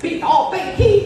必到北京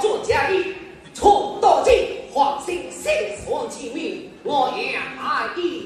做家医，从刀剑黄身生死忘情，我也爱医。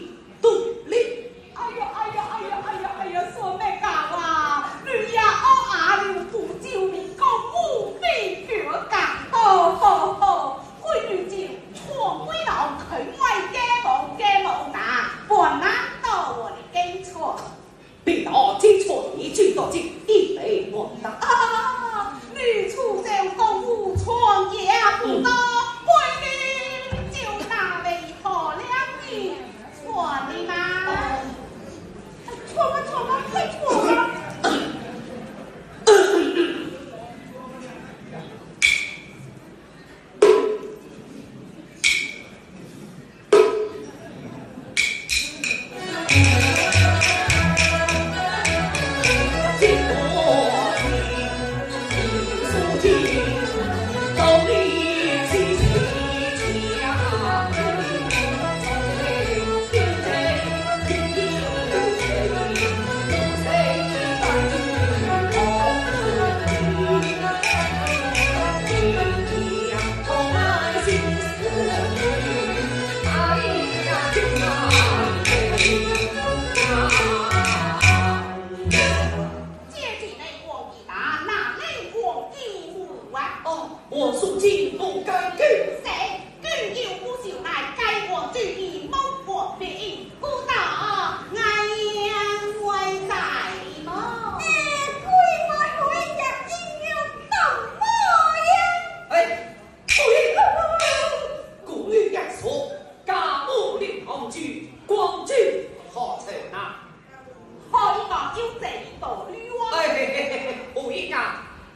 有在一道女王。哎嘿嘿嘿嘿，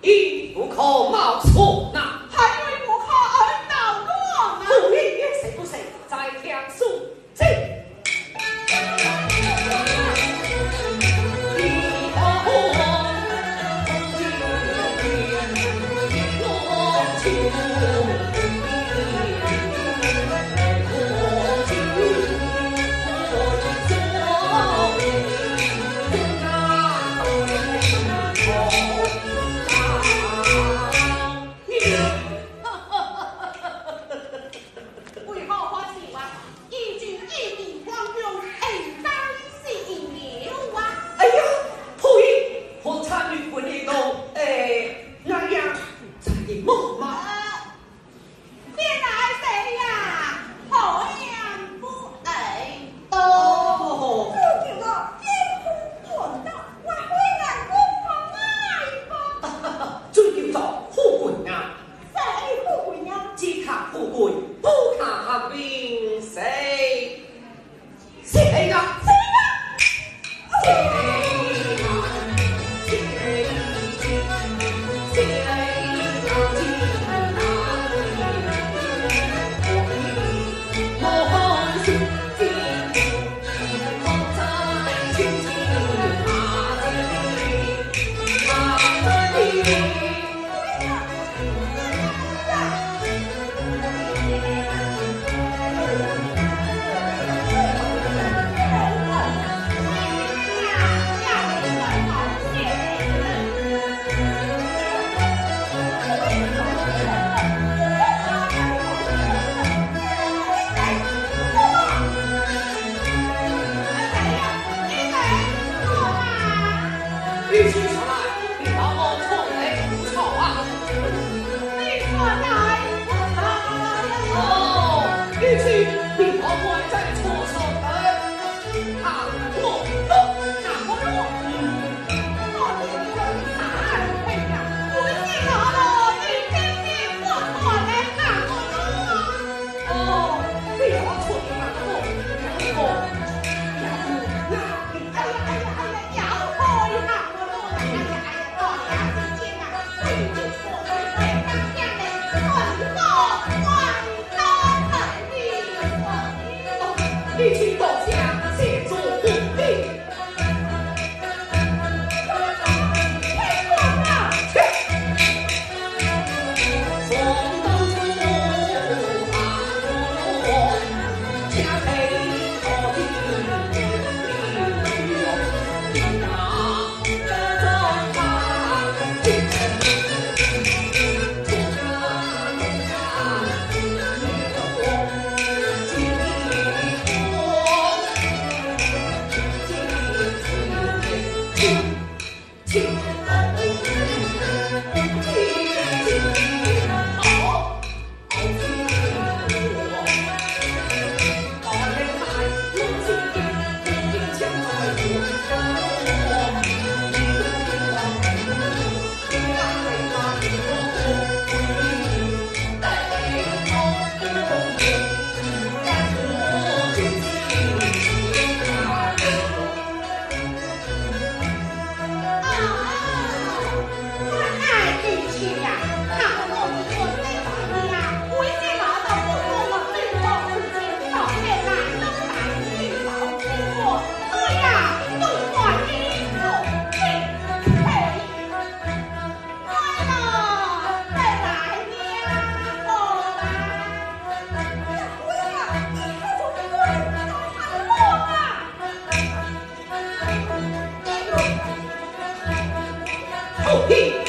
一不可冒错。Oh, he.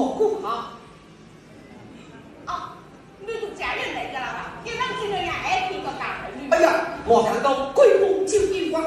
好贵妇就你光顾家人来了吧也能听到人家爱听的大哎呀我看到贵妇就应光